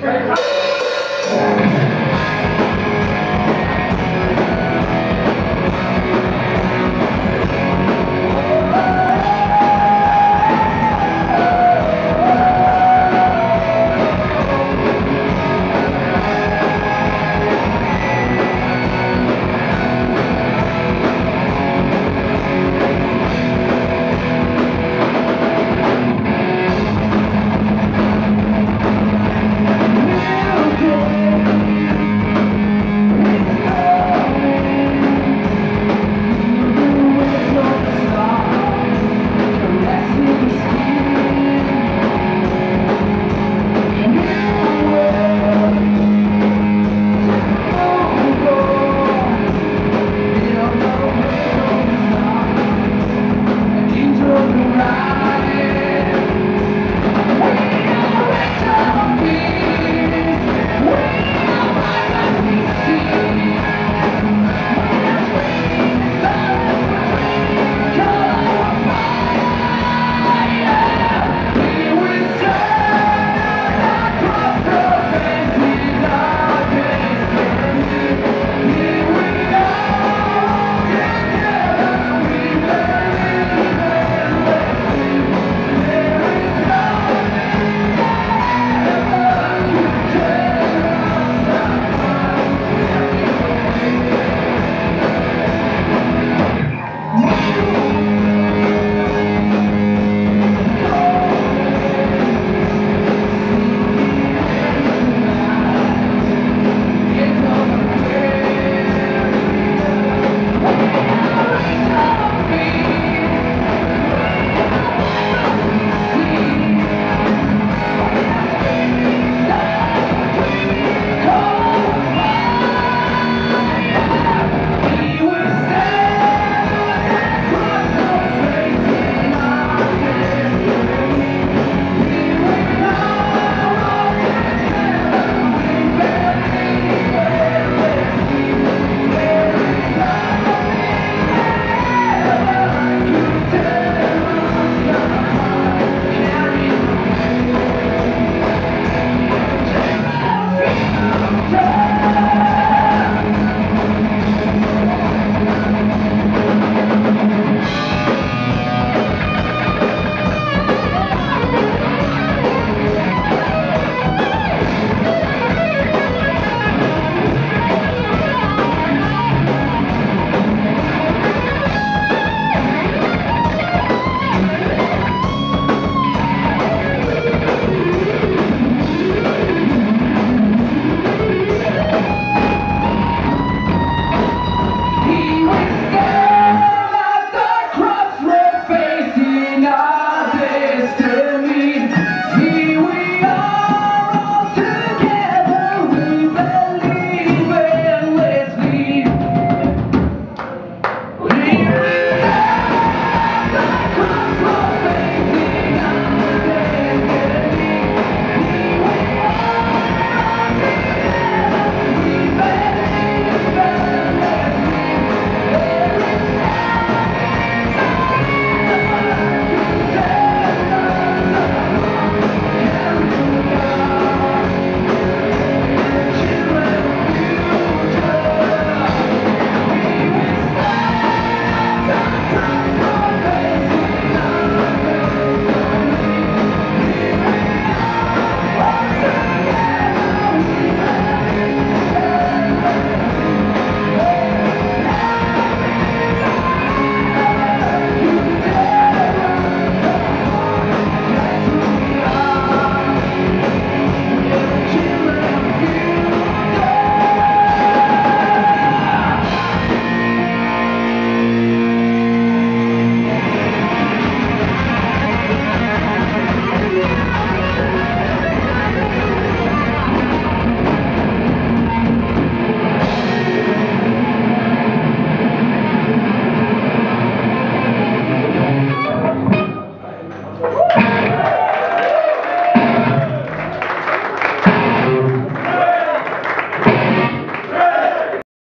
Right.